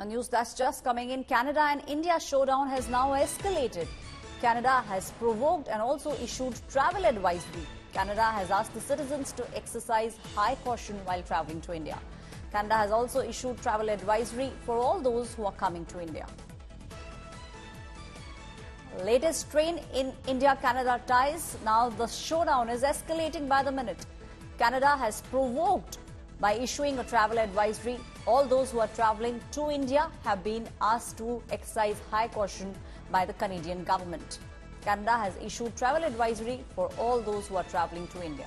A news that's just coming in. Canada and India showdown has now escalated. Canada has provoked and also issued travel advisory. Canada has asked the citizens to exercise high caution while traveling to India. Canada has also issued travel advisory for all those who are coming to India. Latest train in India Canada ties. Now the showdown is escalating by the minute. Canada has provoked by issuing a travel advisory. All those who are traveling to India have been asked to exercise high caution by the Canadian government. Canada has issued travel advisory for all those who are traveling to India.